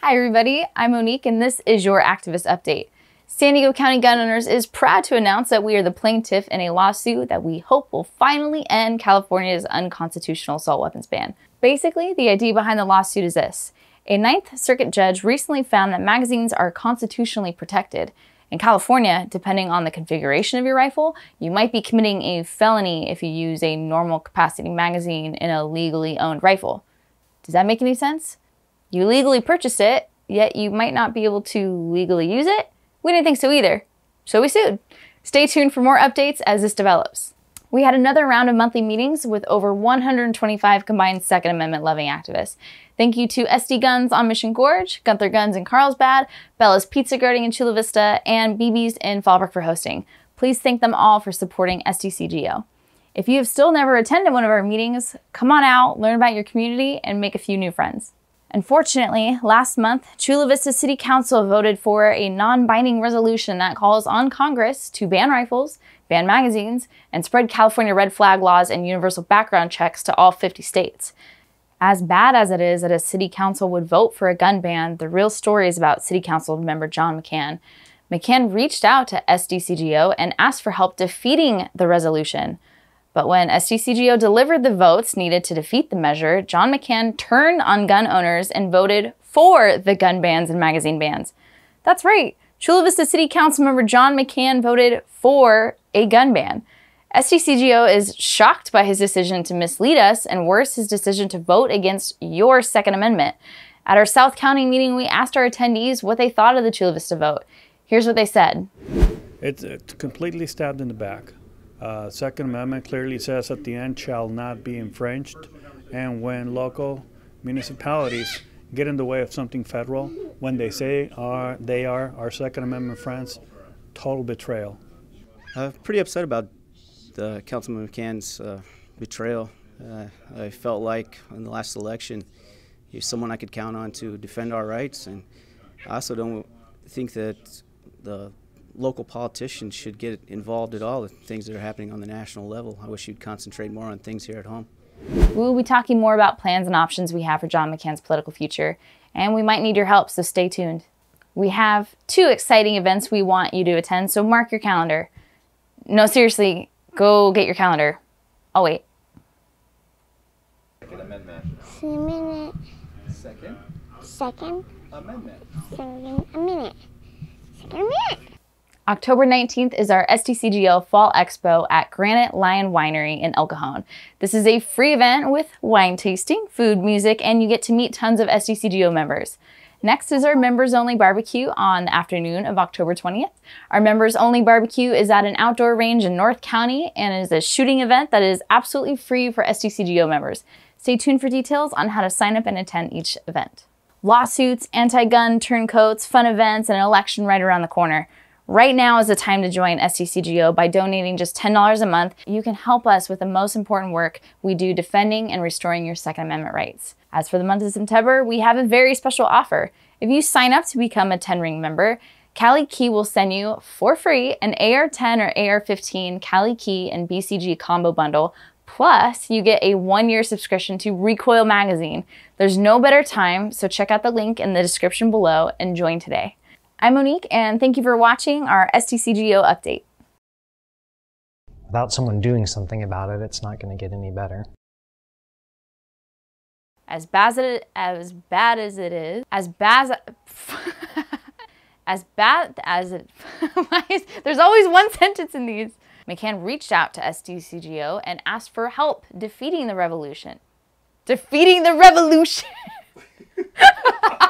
Hi, everybody. I'm Monique, and this is your activist update. San Diego County Gun Owners is proud to announce that we are the plaintiff in a lawsuit that we hope will finally end California's unconstitutional assault weapons ban. Basically, the idea behind the lawsuit is this a Ninth Circuit judge recently found that magazines are constitutionally protected. In California, depending on the configuration of your rifle, you might be committing a felony if you use a normal capacity magazine in a legally owned rifle. Does that make any sense? You legally purchased it, yet you might not be able to legally use it? We didn't think so either, so we sued. Stay tuned for more updates as this develops. We had another round of monthly meetings with over 125 combined Second Amendment loving activists. Thank you to SD Guns on Mission Gorge, Gunther Guns in Carlsbad, Bella's Pizza Guarding in Chula Vista, and BB's in Fallbrook for hosting. Please thank them all for supporting SDCGO. If you have still never attended one of our meetings, come on out, learn about your community, and make a few new friends. Unfortunately, last month, Chula Vista City Council voted for a non binding resolution that calls on Congress to ban rifles, ban magazines, and spread California red flag laws and universal background checks to all 50 states. As bad as it is that a city council would vote for a gun ban, the real story is about city council member John McCann. McCann reached out to SDCGO and asked for help defeating the resolution. But when SDCGO delivered the votes needed to defeat the measure, John McCann turned on gun owners and voted for the gun bans and magazine bans. That's right. Chula Vista City Council member John McCann voted for a gun ban. SDCGO is shocked by his decision to mislead us, and worse, his decision to vote against your Second Amendment. At our South County meeting, we asked our attendees what they thought of the Chula Vista vote. Here's what they said It's, it's completely stabbed in the back. Uh, Second Amendment clearly says that the end shall not be infringed, and when local municipalities get in the way of something federal, when they say are they are our Second Amendment friends, total betrayal. I'm pretty upset about the Councilman McCann's uh, betrayal. Uh, I felt like in the last election, he's someone I could count on to defend our rights, and I also don't think that the local politicians should get involved at all in things that are happening on the national level. I wish you'd concentrate more on things here at home. We will be talking more about plans and options we have for John McCann's political future, and we might need your help, so stay tuned. We have two exciting events we want you to attend, so mark your calendar. No, seriously, go get your calendar. I'll wait. Second Amendment. Amendment. Second Second Amendment. Second Amendment. October 19th is our SDCGO Fall Expo at Granite Lion Winery in El Cajon. This is a free event with wine tasting, food, music, and you get to meet tons of SDCGO members. Next is our members only barbecue on the afternoon of October 20th. Our members only barbecue is at an outdoor range in North County and is a shooting event that is absolutely free for SDCGO members. Stay tuned for details on how to sign up and attend each event. Lawsuits, anti gun turncoats, fun events, and an election right around the corner. Right now is the time to join SDCGO by donating just $10 a month. You can help us with the most important work we do defending and restoring your Second Amendment rights. As for the month of September, we have a very special offer. If you sign up to become a 10 ring member, Kali Key will send you for free an AR-10 or AR-15 Kali Key and BCG combo bundle. Plus, you get a one year subscription to Recoil Magazine. There's no better time, so check out the link in the description below and join today. I'm Monique, and thank you for watching our SDCGO update. Without someone doing something about it, it's not going to get any better. As bad as it, as bad as it is, as bad as, as bad as it, there's always one sentence in these. McCann reached out to SDCGO and asked for help defeating the revolution. Defeating the revolution!